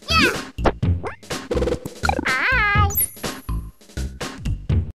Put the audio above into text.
Yeah!